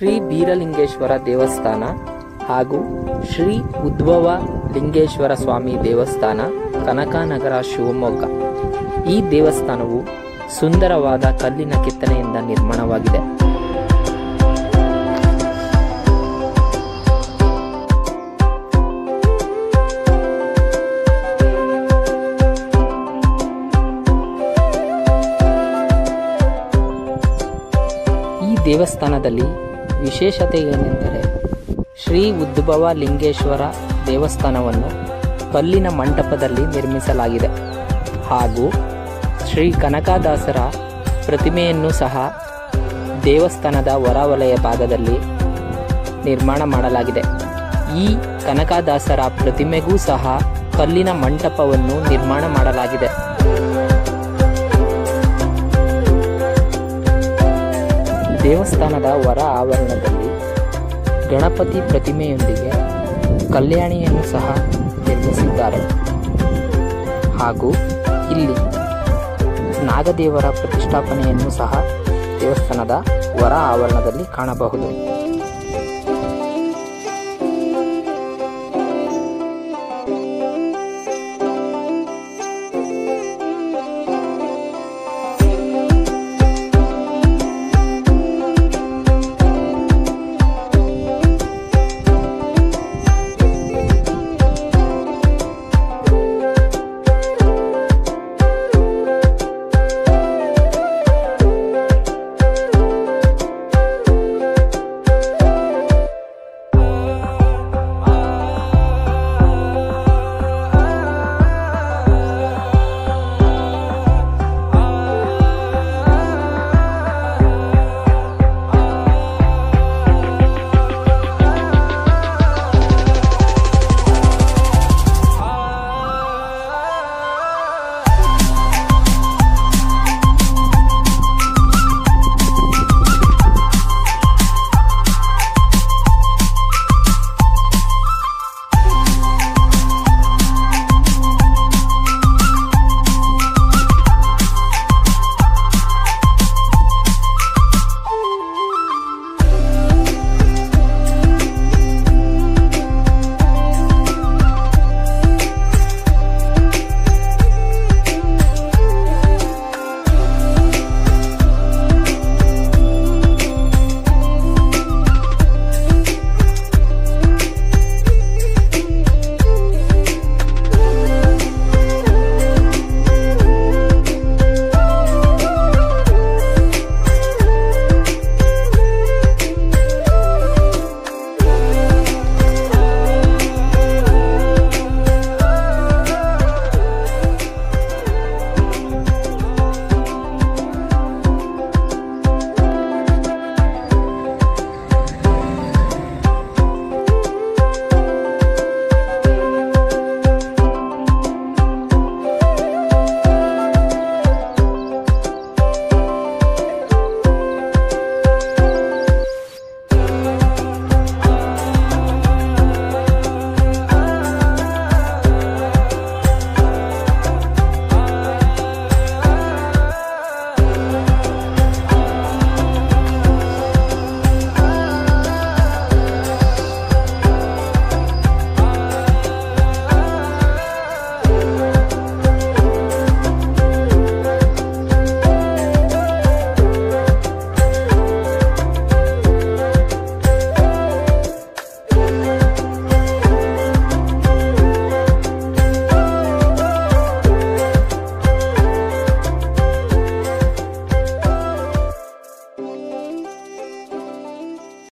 ಶ್ರೀ ಬೀರಲಿಂಗೇಶ್ವರ ದೇವಸ್ಥಾನ ಹಾಗೂ ಶ್ರೀ ಉದ್ಭವ ಲಿಂಗೇಶ್ವರ ಸ್ವಾಮಿ ದೇವಸ್ಥಾನ ಕನಕನಗರ ಶಿವಮೊಗ್ಗ. ಈ ದೇವಸ್ಥಾನವು ಸುಂದರವಾದ ಕಲ್ಲಿನ ಕೆತ್ತನೆಯಿಂದ ನಿರ್ಮಾಣವಾಗಿದೆ. ದೇವಸ್ಥಾನದಲ್ಲಿ ವಿಶೇಷತೆ ಏನೆಂದರೆ ಶ್ರೀ ಉದ್ಭವ ಲಿಂಗೇಶ್ವರ ದೇವಸ್ಥಾನವನ್ನು ಕಲ್ಲಿನ ಮಂಟಪದಲ್ಲಿ ನಿರ್ಮಿಸಲಾಗಿದೆ ಹಾಗೂ ಶ್ರೀ ಕನಕದಾಸರ ಪ್ರತಿಮೆಯನ್ನು ಸಹ ದೇವಸ್ಥಾನದ ಹೊರವಲಯ ಭಾಗದಲ್ಲಿ ನಿರ್ಮಾಣ ಮಾಡಲಾಗಿದೆ. ಈ ಕನಕದಾಸರ ಪ್ರತಿಮೆಗೂ ಸಹ ಕಲ್ಲಿನ ಮಂಟಪವನ್ನು ನಿರ್ಮಾಣ ಮಾಡಲಾಗಿದೆ. ದೇವಸ್ಥಾನದ ಹೊರ ಆವರಣದಲ್ಲಿ ಗಣಪತಿ ಪ್ರತಿಮೆಯೊಂದಿಗೆ ಕಲ್ಯಾಣಿಯನ್ನು ಸಹ ನಿರ್ಮಿಸಿದ್ದಾರೆ. ಹಾಗೂ ಇಲ್ಲಿ ನಾಗದೇವರ ಪ್ರತಿಷ್ಠಾಪನೆಯನ್ನು ಸಹ ದೇವಸ್ಥಾನದ ಹೊರ ಆವರಣದಲ್ಲಿ ಕಾಣಬಹುದು.